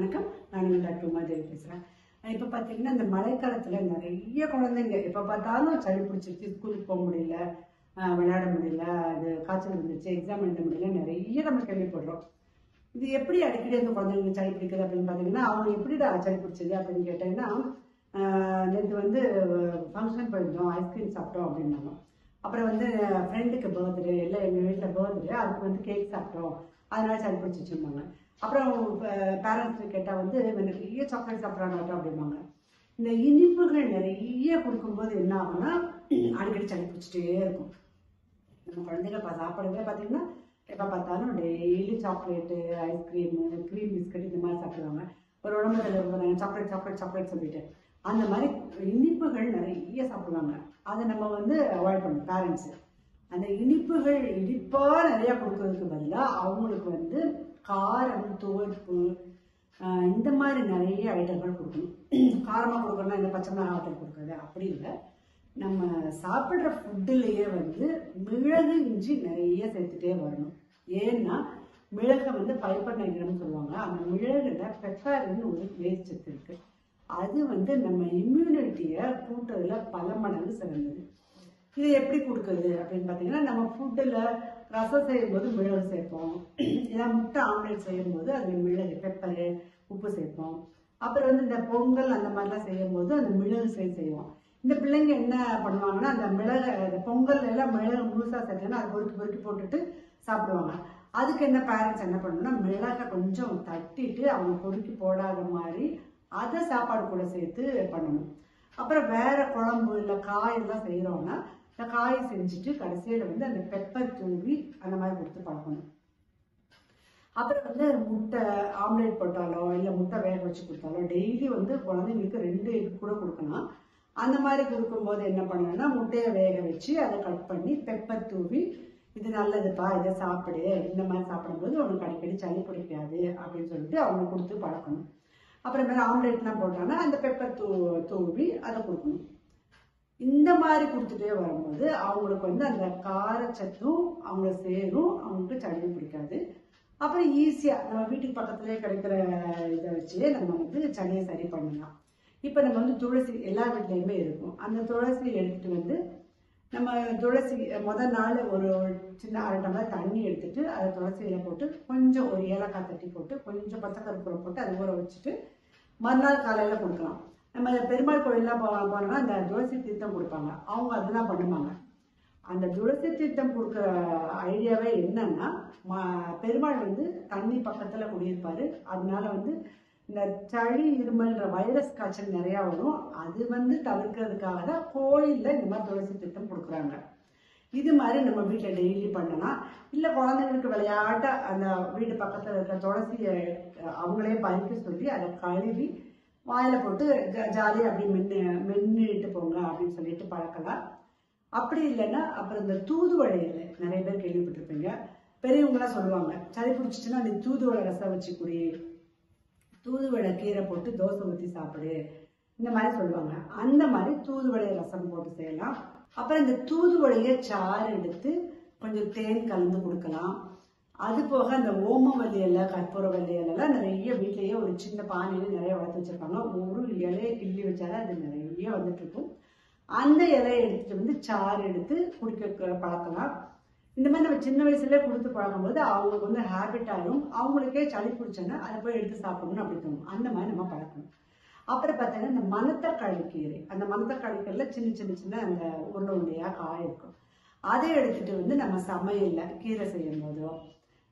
வணக்கம். நான் உங்கள் டாக்டர் மாதிரி பேசுகிறேன் இப்போ பார்த்தீங்கன்னா இந்த மழைக்காலத்தில் நிறைய குழந்தைங்க எப்போ பார்த்தாலும் சளி பிடிச்சிருச்சு ஸ்கூலுக்கு போக முடியல விளையாட முடியல அது காய்ச்சல் வந்துச்சு எக்ஸாம் எழுத முடியல நிறைய நம்ம கேள்விப்படுறோம். இது எப்படி அடிக்கடி அந்த குழந்தைங்களுக்கு சளி பிடிக்குது அப்படின்னு பார்த்தீங்கன்னா அவங்க எப்படிடா சளி பிடிச்சது அப்படின்னு கேட்டீங்கன்னா நேற்று வந்து ஃபங்க்ஷன் போயிருந்தோம் ஐஸ்கிரீம் சாப்பிட்டோம் அப்படின்னாங்க. அப்புறம் வந்து ஃப்ரெண்டுக்கு பர்த்டே இல்லை எங்கள் வீட்டில் பர்த்டே அதுக்கு வந்து கேக் சாப்பிட்டோம். அதனால சளி பிடிச்சிச்சுருந்தாங்க அப்புறம் பேரண்ட்ஸ் கேட்டால் வந்து நிறைய சாக்லேட் சாப்பிட்றாங்க அப்படிம்பாங்க. இந்த இனிப்புகள் நிறைய கொடுக்கும்போது என்ன ஆகும்னா அடிக்கடி சளி பிடிச்சிட்டே இருக்கும். நம்ம குழந்தைங்க பா சாப்பிட்றதே பார்த்தீங்கன்னா எப்போ பார்த்தாலும் daily chocolate ice cream cream biscuit இந்த மாதிரி சாப்பிடுவாங்க. ஒரு உடம்பு போகிறாங்க சாக்லேட் சாக்லேட் சாக்லேட் சொல்லிட்டு. அந்த மாதிரி இனிப்புகள் நிறைய சாப்பிடுவாங்க. அதை நம்ம வந்து அவாய்ட் பண்ணணும் பேரண்ட்ஸு அந்த இனிப்புகள் இனிப்பாக நிறையா கொடுக்கறதுக்கு பதிலாக அவங்களுக்கு வந்து காரம் துவைப்பு இந்த மாதிரி நிறைய ஐட்டங்கள் கொடுக்கணும். காரமாக கொடுக்கணும்னா இந்த பச்சை மிளகாய் கொடுக்குறது அப்படி இல்லை. நம்ம சாப்பிட்ற ஃபுட்டுலேயே வந்து மிளகு இஞ்சி நிறைய சேர்த்துட்டே வரணும். ஏன்னா மிளகை வந்து பைப்பர் நைக்கிறம்னு சொல்லுவாங்க. அந்த மிளகுல பெப்பர்னு ஒரு வேஸ்ட் இருக்குது அது வந்து நம்ம இம்யூனிட்டியை கூட்டுறதுல பல மடங்கு சிறந்தது. இது எப்படி கொடுக்குறது அப்படின்னு பார்த்தீங்கன்னா நம்ம ஃபுட்டில் ரசம் செய்யும்போது மிளகு சேர்ப்போம். இல்லை முட்டை ஆம்லேட் செய்யும்போது அது மிளகு பெப்பரு உப்பு சேர்ப்போம். அப்புறம் வந்து இந்த பொங்கல் அந்த மாதிரிலாம் செய்யும்போது அந்த மிளகு சேர்த்து செய்வோம். இந்த பிள்ளைங்க என்ன பண்ணுவாங்கன்னா அந்த மிளகு அந்த பொங்கல் எல்லாம் மிளகு முழுசாக சேர்த்தோன்னா அது பொறுக்கி பொறுக்கி போட்டுட்டு சாப்பிடுவாங்க. அதுக்கு என்ன பேரண்ட்ஸ் என்ன பண்ணணும்னா மிளகை கொஞ்சம் தட்டிட்டு அவங்க பொறுக்கி போடாத மாதிரி அதை சாப்பாடு கூட சேர்த்து பண்ணணும். அப்புறம் வேற குழம்பு இல்லை காயெல்லாம் செய்கிறோம்னா இந்த காய் செஞ்சுட்டு கடைசியில் வந்து அந்த பெப்பர் தூவி அந்த மாதிரி கொடுத்து பழக்கணும் அப்புறம் வந்து முட்டை ஆம்லேட் போட்டாலோ இல்லை முட்டை வேக வச்சு கொடுத்தாலோ டெய்லி வந்து குழந்தைங்களுக்கு ரெண்டு எக் கூட கொடுக்கலாம். அந்த மாதிரி கொடுக்கும்போது என்ன பண்ணணும்னா முட்டையை வேக வச்சு அதை கட் பண்ணி பெப்பர் தூவி இது நல்லதுப்பா இதை சாப்பிடு இந்த மாதிரி சாப்பிடும்போது உனக்கு அடிக்கடி சளி பிடிக்காது அப்படின்னு சொல்லிட்டு அவங்க கொடுத்து பழக்கணும். அப்புறமேல ஆம்லேட்லாம் போட்டாங்கன்னா அந்த பெப்பர் தூ தூவி அதை கொடுக்கணும். இந்த மாதிரி கொடுத்துட்டே வரும்போது அவங்களுக்கு வந்து அந்த காரச்சத்தும் அவங்க சேரும் அவங்களுக்கு சளியும் பிடிக்காது. அப்புறம் ஈஸியாக நம்ம வீட்டுக்கு பக்கத்துலேயே கிடைக்கிற இதை வச்சே நம்ம வந்து சளியை சரி பண்ணலாம். இப்போ நம்ம வந்து துளசி எல்லா வீட்லேயுமே இருக்கும். அந்த துளசி எடுத்துகிட்டு வந்து நம்ம துளசி முதல் நாள் ஒரு சின்ன அரை டம்ளர் தண்ணி எடுத்துட்டு அதை துளசியில் போட்டு கொஞ்சம் ஒரு ஏலக்காய் தட்டி போட்டு கொஞ்சம் பச்சை கருப்பூரம் போட்டு அதை ஊற வச்சுட்டு மறுநாள் காலையில் கொடுக்கலாம். நம்ம பெருமாள் கோயிலெலாம் போ போனோம்னா அந்த துளசி தீர்த்தம் கொடுப்பாங்க. அவங்க அதெல்லாம் பண்ணுவாங்க. அந்த துளசி தீர்த்தம் கொடுக்குற ஐடியாவே என்னன்னா பெருமாள் வந்து தண்ணி பக்கத்தில் குடியிருப்பாரு. அதனால வந்து இந்த சளி இருமல்ன்ற வைரஸ் காய்ச்சல் நிறையா வரும். அது வந்து தவிர்க்கிறதுக்காக தான் கோயிலில் இந்த மாதிரி துளசி திட்டம் கொடுக்குறாங்க. இது மாதிரி நம்ம வீட்டில் டெய்லி பண்ணலாம் இல்லை குழந்தைங்களுக்கு விளையாட்ட அந்த வீட்டு பக்கத்தில் இருக்கிற துளசியை அவங்களே பறிக்க சொல்லி அதை கழுவி வாயில் போட்டு ஜாலியாக அப்படி மென்னு மென்னுட்டு போங்க அப்படின்னு சொல்லிட்டு பழக்கலாம். அப்படி இல்லைன்னா அப்புறம் இந்த தூதுவளையில் நிறைய பேர் கேள்விப்பட்டிருப்பீங்க. பெரியவங்களாம் சொல்லுவாங்க சளி பிடிச்சிச்சுன்னா நீ தூதுவளை ரசம் வச்சு குடி தூதுவளை கீரை போட்டு தோசை ஊற்றி சாப்பிடு. இந்த மாதிரி சொல்லுவாங்க. அந்த மாதிரி தூதுவளை ரசம் போட்டு செய்யலாம். அப்புறம் இந்த தூதுவளையை சாறு எடுத்து கொஞ்சம் தேன் கலந்து கொடுக்கலாம். அது போக அந்த ஓமவல்லி இலை கற்பூர இலைலாம் நிறைய வீட்லேயே ஒரு சின்ன பானையில நிறைய வளர்த்து வச்சிருப்பாங்க. ஒரு இலையை கிள்ளி வச்சாலே அது நிறைய வந்துட்டு இருக்கும். அந்த இலையை எடுத்துட்டு வந்து சாறு எடுத்து குடிக்க பழக்கலாம். இந்த மாதிரி நம்ம சின்ன வயசுல கொடுத்து பழகும்போது அவங்களுக்கு வந்து ஹேபிட் ஆகும் அவங்களுக்கே சளி பிடிச்சோன்னா அதை போய் எடுத்து சாப்பிடணும் அப்படி தோணும். அந்த மாதிரி நம்ம பழக்கணும். அப்புறம் பார்த்தீங்கன்னா இந்த மணத்தக்காளி கீரை. அந்த மணத்தக்காளி கீரைல சின்ன சின்ன சின்ன அந்த உருளை உருண்டையா காய் இருக்கும். அதை எடுத்துட்டு வந்து நம்ம சமையல்ல கீரை செய்யும் போதோ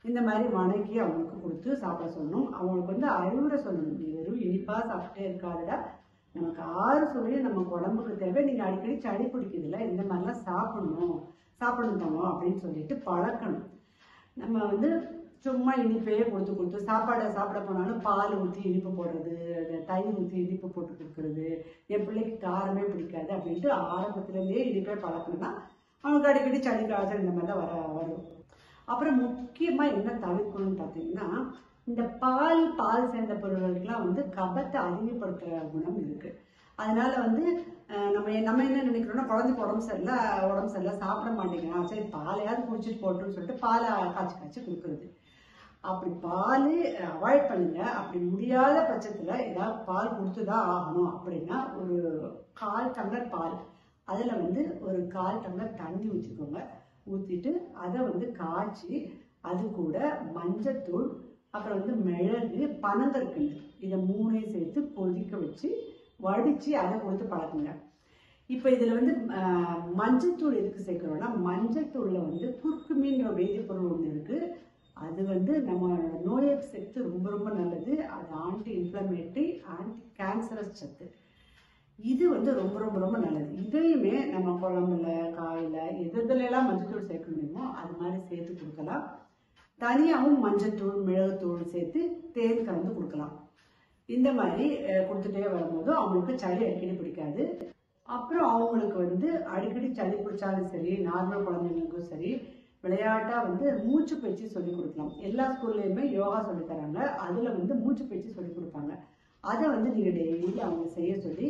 இந்த மாதிரி வணக்கி அவங்களுக்கு கொடுத்து சாப்பிட சொல்லணும். அவங்களுக்கு வந்து அறிவுரை சொல்லணும். நீ வெறும் இனிப்பாக சாப்பிட்டே இருக்காதுடா. நமக்கு ஆறு சுவையும் நம்ம உடம்புக்கு தேவை. நீங்கள் அடிக்கடி சளி பிடிக்குதுல்ல இந்த மாதிரிலாம் சாப்பிடணும். சாப்பிடணும் அப்படின்னு சொல்லிட்டு பழக்கணும். நம்ம வந்து சும்மா இனிப்பையே கொடுத்து கொடுத்து சாப்பாடை சாப்பிட போனாலும் பால் ஊற்றி இனிப்பு போடுறது அந்த தயிர் ஊற்றி இனிப்பு போட்டு கொடுக்குறது என் பிள்ளைக்கு காரமே பிடிக்காது அப்படின்ட்டு ஆரம்பத்துலேருந்தே இனிப்பே பழக்கணும்னா அவனுக்கு அடிக்கடி சளி காய்ச்சல் இந்த மாதிரிலாம் வர வரும். அப்புறம் முக்கியமாக என்ன தவிர்க்கணும்னு பார்த்தீங்கன்னா இந்த பால் பால் சேர்ந்த பொருள்களுக்கெல்லாம் வந்து கபத்தை அதிகப்படுத்துகிற குணம் இருக்கு. அதனால வந்து நம்ம நம்ம என்ன நினைக்கிறோம்னா குழந்தைக்கு உடம்பு சரியில்லை உடம்பு சரியில்லை சாப்பிட மாட்டேங்கிறான். சரி பாலையாவது குடிச்சிட்டு போட்டுன்னு சொல்லிட்டு பாலை காய்ச்சி காய்ச்சி கொடுக்குறது. அப்படி பால் அவாய்ட் பண்ணுங்க. அப்படி முடியாத பட்சத்துல ஏதாவது பால் கொடுத்துதான் ஆகணும் அப்படின்னா ஒரு கால் டம்ளர் பால். அதுல வந்து ஒரு கால் டம்ளர் தண்ணி ஊற்றிக்கோங்க ஊற்றிட்டு அதை வந்து காய்ச்சி அது கூட மஞ்சத்தூள் அப்புறம் வந்து மிளகு பனங்கற்கண்டு இதை மூணையும் சேர்த்து கொதிக்க வச்சு வடித்து அதை கொடுத்து பழக்குங்க. இப்போ இதில் வந்து மஞ்சத்தூள் எதுக்கு சேர்க்குறோம்னா மஞ்சத்தூளில் வந்து குர்குமின்ற வேதிப்பொருள் ஒன்று இருக்குது அது வந்து நம்ம நோயை சத்து ரொம்ப ரொம்ப நல்லது. அது ஆன்டி இன்ஃப்ளமேட்டரி ஆன்டி கேன்சரஸ் சத்து. இது வந்து ரொம்ப ரொம்ப ரொம்ப நல்லது. இதையுமே நம்ம குழம்புல காயில எது எதுல எல்லாம் மஞ்சத்தூள் சேர்க்க முடியுமோ அது மாதிரி சேர்த்து கொடுக்கலாம். தனியாகவும் மஞ்சத்தூள் மிளகுத்தூள் சேர்த்து தேன் கலந்து கொடுக்கலாம். இந்த மாதிரி கொடுத்துட்டே வரும்போது அவங்களுக்கு சளி அடிக்கடி பிடிக்காது. அப்புறம் அவங்களுக்கு வந்து அடிக்கடி சளி பிடிச்சாலும் சரி நார்மல் குழந்தைங்களுக்கும் சரி விளையாட்டா வந்து மூச்சு பயிற்சி சொல்லி கொடுக்கலாம். எல்லா ஸ்கூல்லையுமே யோகா சொல்லி தராங்க. அதுல வந்து மூச்சு பயிற்சி சொல்லி கொடுப்பாங்க. அதை வந்து நீங்க டெய்லி அவங்க செய்ய சொல்லி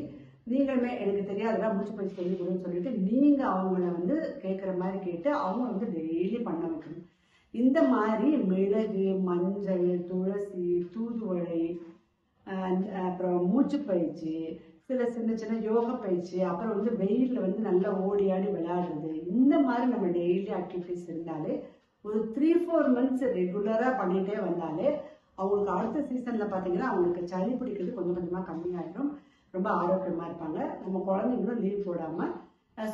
நீங்களுமே எனக்கு தெரியாததா மூச்சு பயிற்சி சொல்லி கொடுன்னு சொல்லிட்டு நீங்க அவங்கள வந்து கேட்குற மாதிரி கேட்டு அவங்க வந்து டெய்லி பண்ண வைக்கணும். இந்த மாதிரி மிளகு மஞ்சள் துளசி தூதுவளை அப்புறம் மூச்சு பயிற்சி சில சின்ன சின்ன யோகா பயிற்சி அப்புறம் வந்து வெயிலில் வந்து நல்லா ஓடி ஆடி விளையாடுறது இந்த மாதிரி நம்ம டெய்லி ஆக்டிவிட்டிஸ் இருந்தாலே ஒரு த்ரீ ஃபோர் மந்த்ஸ் ரெகுலராக பண்ணிகிட்டே வந்தாலே அவங்களுக்கு அடுத்த சீசனில் பார்த்தீங்கன்னா அவங்களுக்கு சளி பிடிக்கிறது கொஞ்சம் கொஞ்சமாக கம்மியாகிடும் ரொம்ப ஆரோக்கியமாக இருப்பாங்க. நம்ம குழந்தைங்களும் லீவ் போடாமல்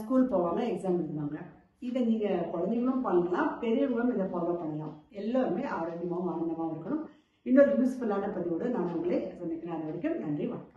ஸ்கூல் போவாங்க எக்ஸாம் எழுதுவாங்க. இதை நீங்கள் குழந்தைங்களும் பண்ணலாம் பெரியவங்களும் இதை ஃபாலோ பண்ணலாம். எல்லோருமே ஆரோக்கியமாகவும் ஆனந்தமாகவும் இருக்கணும். இன்னொரு யூஸ்ஃபுல்லான பதிவோடு நான் உங்களை சந்திக்கிறேன். அது வரைக்கும் நன்றி வணக்கம்.